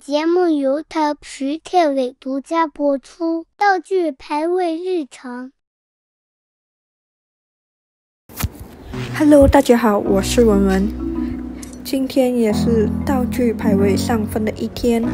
节目由 Top 十 TV 独家播出。道具排位日常。Hello，大家好，我是文文。今天也是道具排位上分的一天。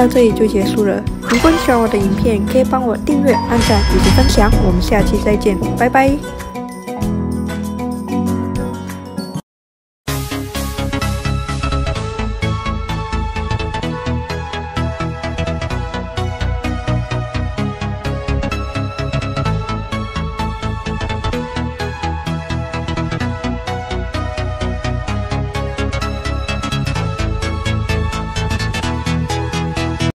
到这里就结束了。如果你喜欢我的影片，可以帮我订阅、按赞以及分享。我们下期再见，拜拜。